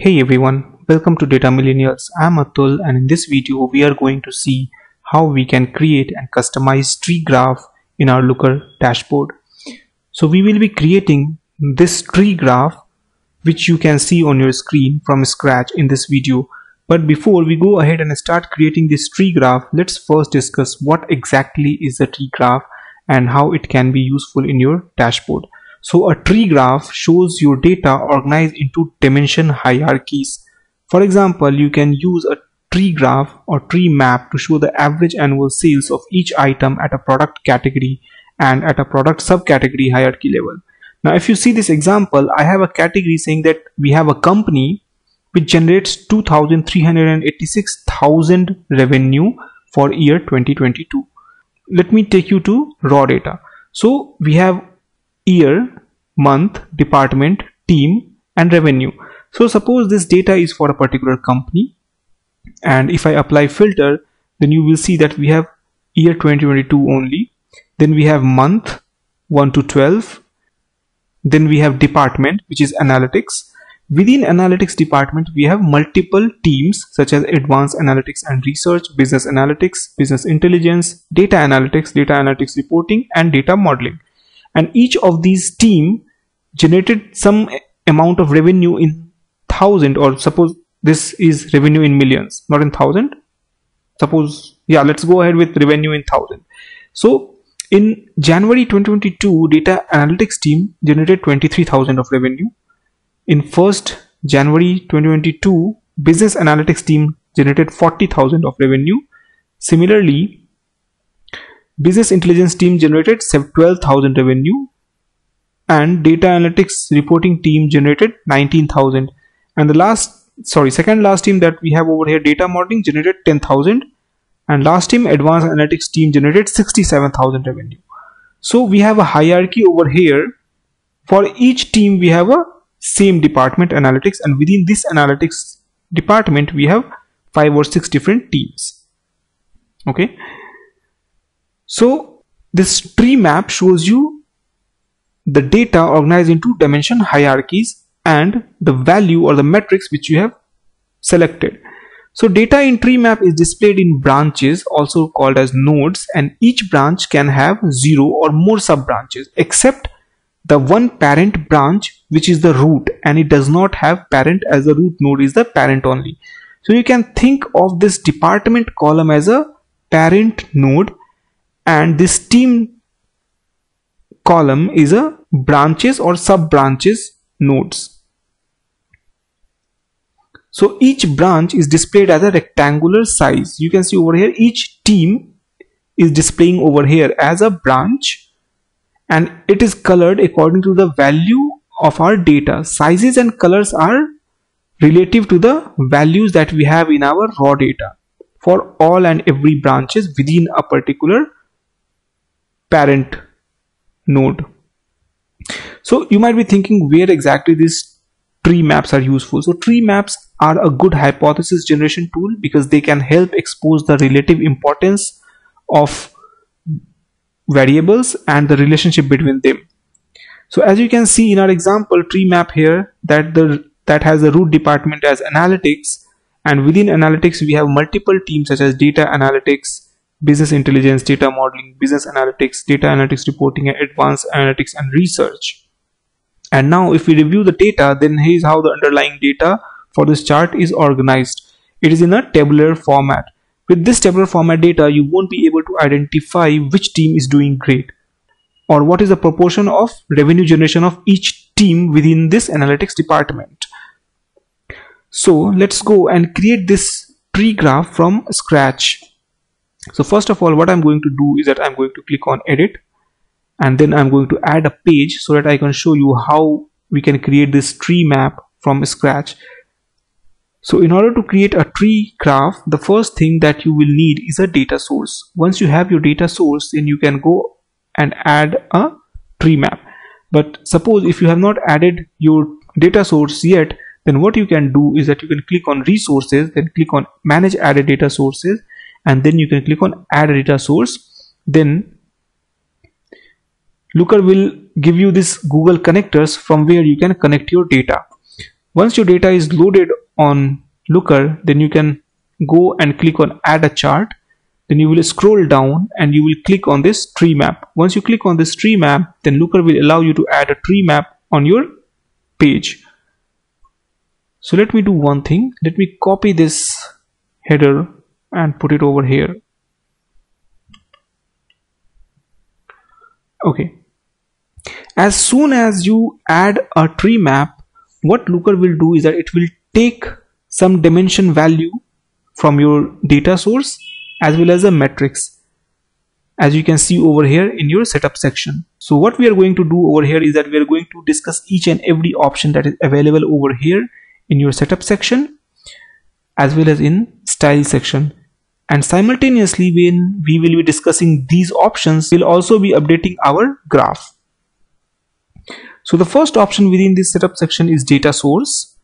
Hey everyone, welcome to Data Millennials. I'm Atul and in this video we are going to see how we can create and customize tree graph in our Looker dashboard. So we will be creating this tree graph which you can see on your screen from scratch in this video. But before we go ahead and start creating this tree graph, let's first discuss what exactly is a tree graph and how it can be useful in your dashboard. So a tree graph shows your data organized into dimension hierarchies. For example, you can use a tree graph or tree map to show the average annual sales of each item at a product category and at a product subcategory hierarchy level. Now, if you see this example, I have a category saying that we have a company which generates 2,386,000 revenue for year 2022. Let me take you to raw data. So we have year, month, department, team and revenue. So suppose this data is for a particular company and if I apply filter then you will see that we have year 2022 only then we have month 1 to 12 then we have department which is analytics within analytics department we have multiple teams such as advanced analytics and research business analytics business intelligence data analytics data analytics reporting and data modeling and each of these team generated some amount of revenue in thousand or suppose this is revenue in millions not in thousand. Suppose yeah let's go ahead with revenue in thousand. So in January 2022 data analytics team generated 23,000 of revenue. In first January 2022 business analytics team generated 40,000 of revenue. Similarly business intelligence team generated 12,000 revenue and data analytics reporting team generated 19,000 and the last sorry second last team that we have over here data modeling generated 10,000 and last team advanced analytics team generated 67,000 revenue. So we have a hierarchy over here. For each team we have a same department analytics. And within this analytics department we have five or six different teams. Okay so this tree map shows you the data organized into dimension hierarchies and the value or the metrics which you have selected. So data in tree map is displayed in branches also called as nodes and each branch can have zero or more sub branches except the one parent branch which is the root and it does not have parent as the root node is the parent only. So you can think of this department column as a parent node and this team column is a branches or sub branches nodes. So each branch is displayed as a rectangular size. You can see over here each team is displaying over here as a branch. And it is colored according to the value of our data. Sizes and colors are relative to the values that we have in our raw data for all and every branches within a particular parent node. So you might be thinking where exactly these tree maps are useful? So tree maps are a good hypothesis generation tool because they can help expose the relative importance of variables and the relationship between them. So as you can see in our example tree map here that the that has the root department as analytics. And within analytics we have multiple teams such as data analytics business intelligence, data modeling, business analytics, data analytics reporting, and advanced analytics and research. And now if we review the data, then here's how the underlying data for this chart is organized. It is in a tabular format. With this tabular format data, you won't be able to identify which team is doing great or what is the proportion of revenue generation of each team within this analytics department. So let's go and create this tree graph from scratch so first of all what I'm going to do is that I'm going to click on edit and then I'm going to add a page so that I can show you how we can create this tree map from scratch. So in order to create a tree graph the first thing that you will need is a data source. Once you have your data source then you can go and add a tree map. But suppose if you have not added your data source yet then what you can do is that you can click on resources then click on manage added data sources and then you can click on add data source. Then Looker will give you this Google connectors from where you can connect your data. Once your data is loaded on looker then you can go and click on add a chart. Then you will scroll down and you will click on this tree map. Once you click on this tree map then looker will allow you to add a tree map on your page. So let me do one thing. Let me copy this header and put it over here. Okay. As soon as you add a tree map what looker will do is that it will take some dimension value from your data source as well as a matrix as you can see over here in your setup section. So what we are going to do over here is that we are going to discuss each and every option that is available over here in your setup section as well as in style section and simultaneously when we will be discussing these options we'll also be updating our graph. So the first option within this setup section is data source.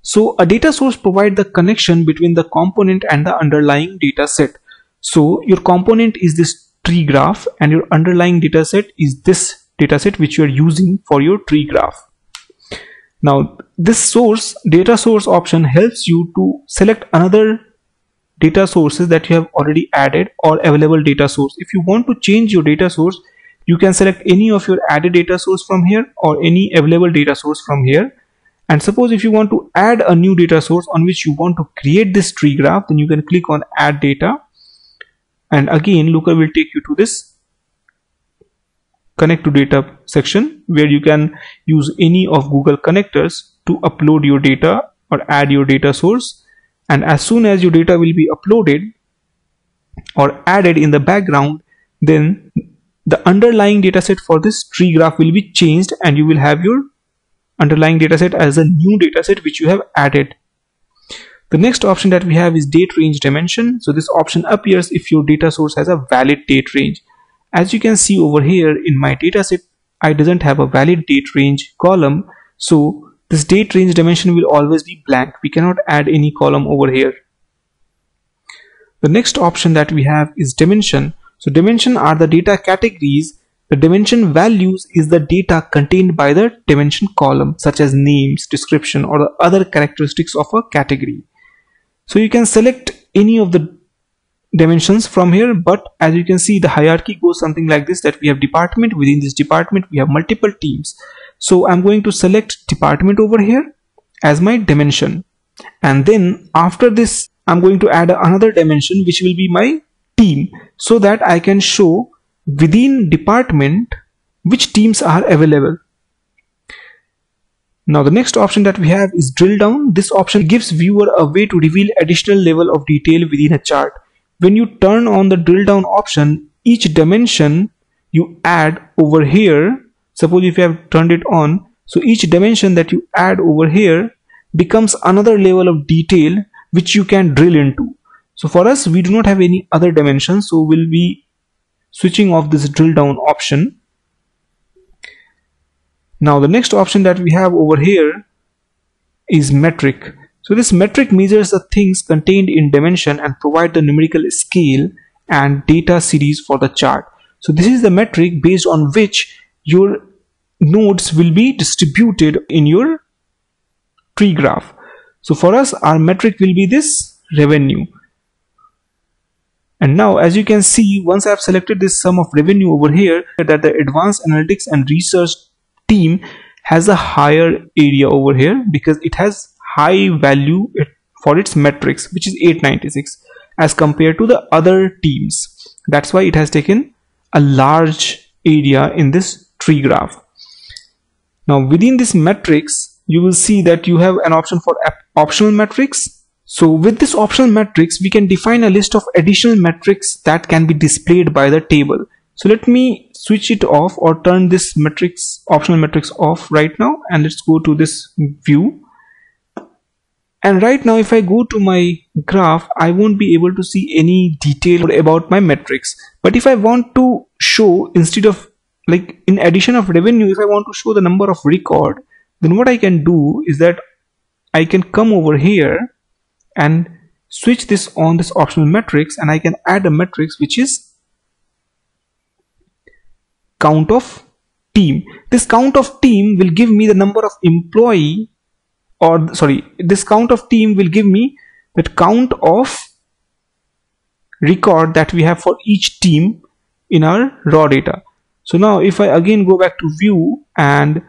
So a data source provides the connection between the component and the underlying data set. So your component is this tree graph and your underlying data set is this data set which you are using for your tree graph. Now this source data source option helps you to select another data sources that you have already added or available data source. If you want to change your data source you can select any of your added data source from here or any available data source from here. And suppose if you want to add a new data source on which you want to create this tree graph then you can click on add data. And again looker will take you to this connect to data section where you can use any of google connectors to upload your data or add your data source and as soon as your data will be uploaded or added in the background then the underlying dataset for this tree graph will be changed and you will have your underlying dataset as a new dataset which you have added. The next option that we have is date range dimension. So this option appears if your data source has a valid date range. As you can see over here in my dataset I doesn't have a valid date range column. So this date range dimension will always be blank. We cannot add any column over here. The next option that we have is dimension. So dimension are the data categories. The dimension values is the data contained by the dimension column such as names description or the other characteristics of a category. So you can select any of the dimensions from here but as you can see the hierarchy goes something like this that we have department. Within this department we have multiple teams so I'm going to select department over here as my dimension. And then after this I'm going to add another dimension which will be my team so that I can show within department which teams are available. Now the next option that we have is drill down. This option gives viewer a way to reveal additional level of detail within a chart. When you turn on the drill down option each dimension you add over here suppose if you have turned it on so each dimension that you add over here becomes another level of detail which you can drill into. So for us we do not have any other dimensions so we'll be switching off this drill down option. Now the next option that we have over here is metric. So this metric measures the things contained in dimension and provide the numerical scale and data series for the chart. So this is the metric based on which your nodes will be distributed in your tree graph. So for us our metric will be this revenue. And now as you can see once I have selected this sum of revenue over here that the advanced analytics and research team has a higher area over here because it has high value for its metrics which is 896 as compared to the other teams. That's why it has taken a large area in this tree graph now within this matrix, you will see that you have an option for optional metrics. So with this optional matrix, we can define a list of additional metrics that can be displayed by the table. So let me switch it off or turn this matrix optional matrix off right now and let's go to this view. And right now if I go to my graph, I won't be able to see any detail about my metrics. But if I want to show instead of like in addition of revenue if I want to show the number of record then what I can do is that I can come over here and switch this on this optional matrix and I can add a matrix which is count of team. This count of team will give me the number of employee or sorry this count of team will give me that count of record that we have for each team in our raw data so now if I again go back to view and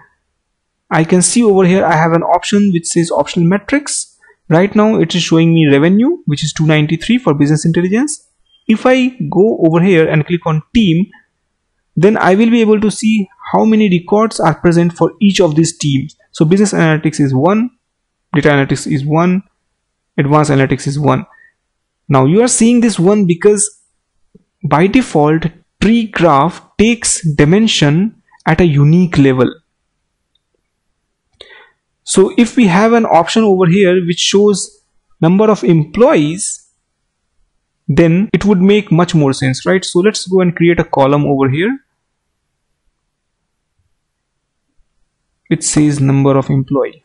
I can see over here I have an option which says optional metrics. Right now it is showing me revenue which is 293 for business intelligence. If I go over here and click on team then I will be able to see how many records are present for each of these teams. So business analytics is one data analytics is one advanced analytics is one. Now you are seeing this one because by default tree graph takes dimension at a unique level. So if we have an option over here which shows number of employees then it would make much more sense right? So let's go and create a column over here. It says number of employee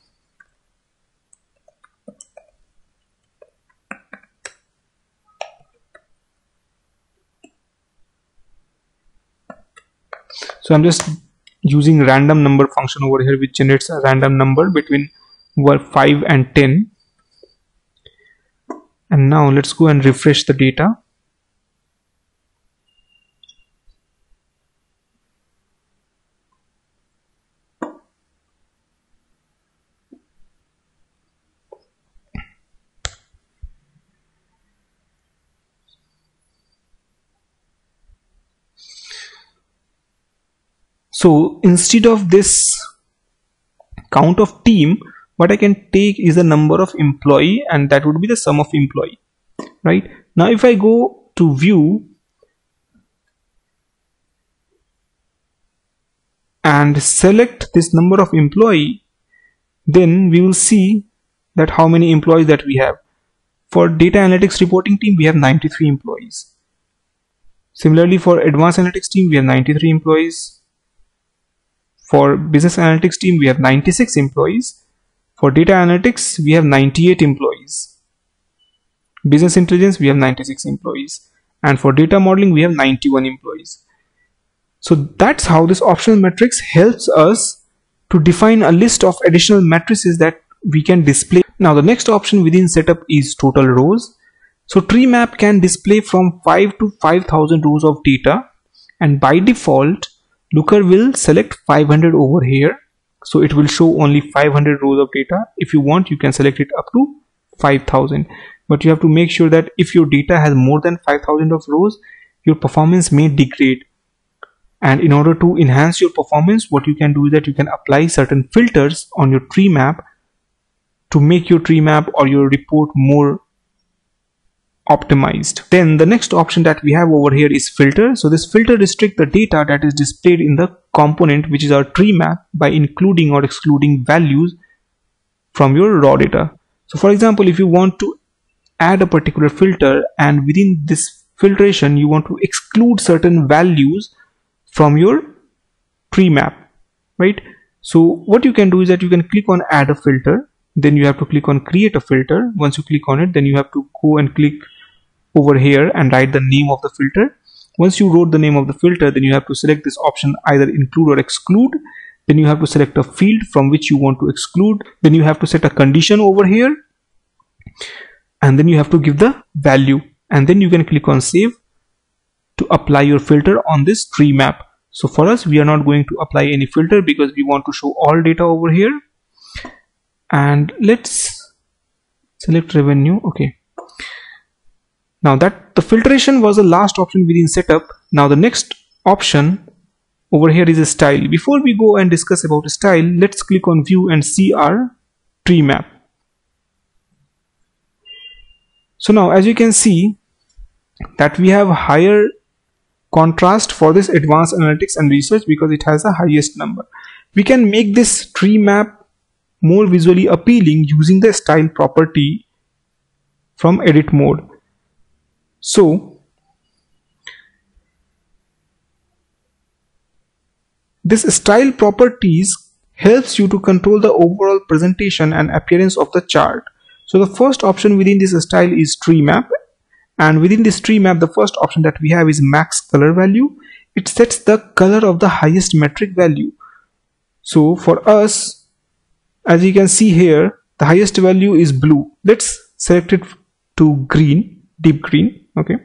so I'm just using random number function over here which generates a random number between 5 and 10 and now let's go and refresh the data so instead of this count of team what I can take is the number of employee and that would be the sum of employee right? Now if I go to view and select this number of employee then we will see that how many employees that we have. For data analytics reporting team we have 93 employees. Similarly for advanced analytics team we have 93 employees for business analytics team, we have 96 employees. For data analytics, we have 98 employees. Business intelligence, we have 96 employees. And for data modeling, we have 91 employees. So that's how this optional matrix helps us to define a list of additional matrices that we can display. Now the next option within setup is total rows. So tree map can display from 5 to 5000 rows of data and by default looker will select 500 over here. So it will show only 500 rows of data. If you want you can select it up to 5000 but you have to make sure that if your data has more than 5000 of rows your performance may degrade. And in order to enhance your performance what you can do is that you can apply certain filters on your tree map to make your tree map or your report more optimized. Then the next option that we have over here is filter. So this filter restrict the data that is displayed in the component which is our tree map by including or excluding values from your raw data. So for example, if you want to add a particular filter and within this filtration you want to exclude certain values from your tree map, right? So what you can do is that you can click on add a filter then you have to click on create a filter once you click on it then you have to go and click over here and write the name of the filter. Once you wrote the name of the filter then you have to select this option either include or exclude. Then you have to select a field from which you want to exclude. Then you have to set a condition over here. And then you have to give the value. And then you can click on save to apply your filter on this tree map. So for us we are not going to apply any filter because we want to show all data over here. And let's select revenue. Okay now that the filtration was the last option within setup now the next option over here is a style. Before we go and discuss about style let's click on view and see our tree map. So now as you can see that we have higher contrast for this advanced analytics and research because it has the highest number. We can make this tree map more visually appealing using the style property from edit mode so this style properties helps you to control the overall presentation and appearance of the chart. So the first option within this style is tree map and within this tree map the first option that we have is max color value. It sets the color of the highest metric value. So for us as you can see here the highest value is blue let's select it to green deep green okay.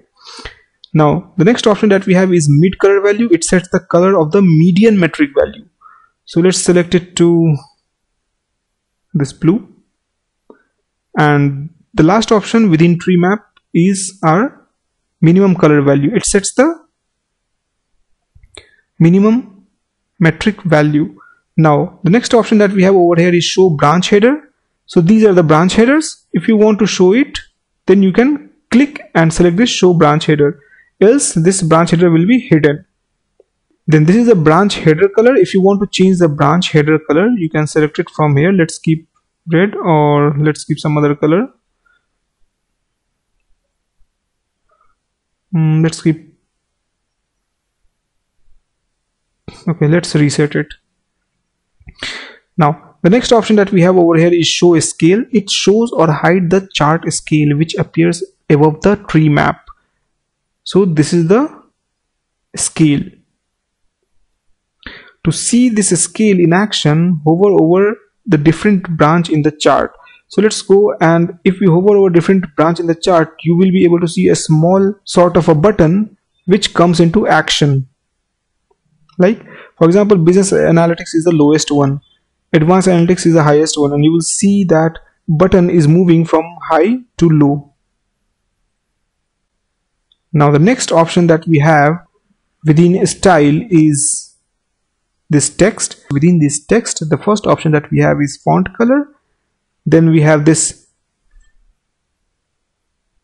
Now the next option that we have is mid color value. It sets the color of the median metric value. So let's select it to this blue. And the last option within tree map is our minimum color value. It sets the minimum metric value. Now the next option that we have over here is show branch header. So these are the branch headers. If you want to show it then you can click and select this show branch header. Else this branch header will be hidden. Then this is the branch header color. If you want to change the branch header color you can select it from here. Let's keep red or let's keep some other color. Mm, let's keep okay let's reset it. Now the next option that we have over here is show a scale. It shows or hide the chart scale which appears above the tree map. So this is the scale. To see this scale in action hover over the different branch in the chart. So let's go and if you hover over different branch in the chart you will be able to see a small sort of a button which comes into action. Like for example business analytics is the lowest one. Advanced analytics is the highest one. And you will see that button is moving from high to low now the next option that we have within style is this text. Within this text the first option that we have is font color. Then we have this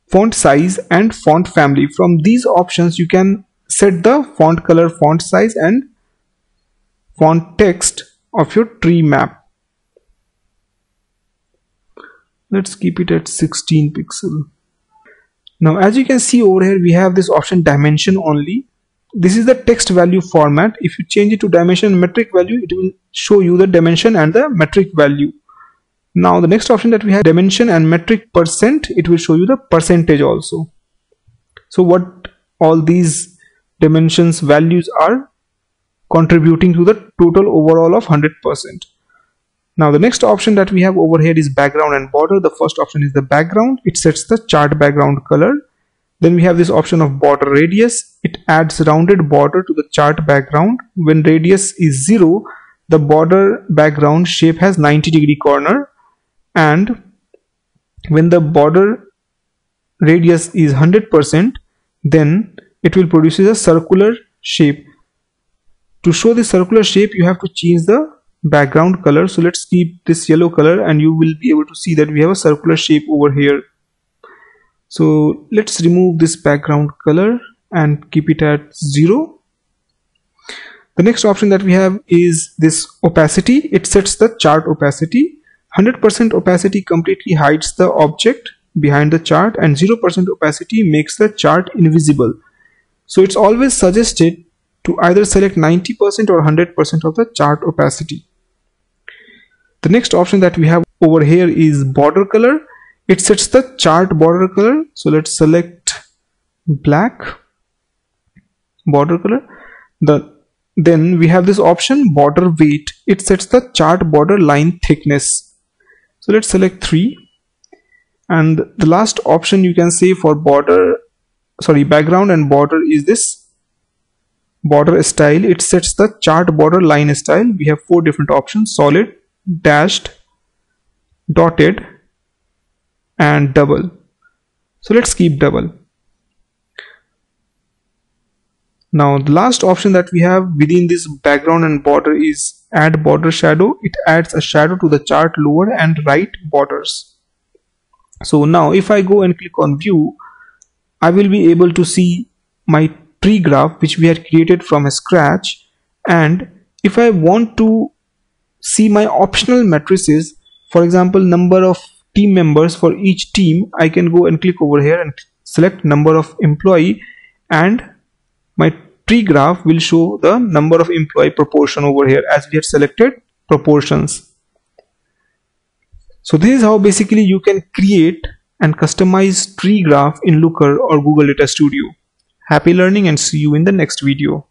font size and font family. From these options you can set the font color font size and font text of your tree map. Let's keep it at 16 pixel now as you can see over here we have this option dimension only. This is the text value format. If you change it to dimension metric value it will show you the dimension and the metric value. Now the next option that we have dimension and metric percent it will show you the percentage also. So what all these dimensions values are contributing to the total overall of 100%. Now the next option that we have over here is background and border. The first option is the background. It sets the chart background color. Then we have this option of border radius. It adds rounded border to the chart background. When radius is 0, the border background shape has 90 degree corner and when the border radius is 100% then it will produce a circular shape to show the circular shape you have to change the background color. So let's keep this yellow color and you will be able to see that we have a circular shape over here. So let's remove this background color and keep it at zero. The next option that we have is this opacity. It sets the chart opacity. 100% opacity completely hides the object behind the chart and 0% opacity makes the chart invisible. So it's always suggested to either select 90% or 100% of the chart opacity. The next option that we have over here is border color. It sets the chart border color. So let's select black border color. The then we have this option border weight. It sets the chart border line thickness. So let's select 3 and the last option you can say for border sorry background and border is this border style it sets the chart border line style we have four different options solid dashed dotted and double. So let's keep double. Now the last option that we have within this background and border is add border shadow. It adds a shadow to the chart lower and right borders. So now if I go and click on view I will be able to see my tree graph which we had created from scratch. And if I want to see my optional matrices. For example number of team members for each team. I can go and click over here and select number of employee and my tree graph will show the number of employee proportion over here as we have selected proportions. So this is how basically you can create and customize tree graph in Looker or Google Data Studio. Happy learning and see you in the next video.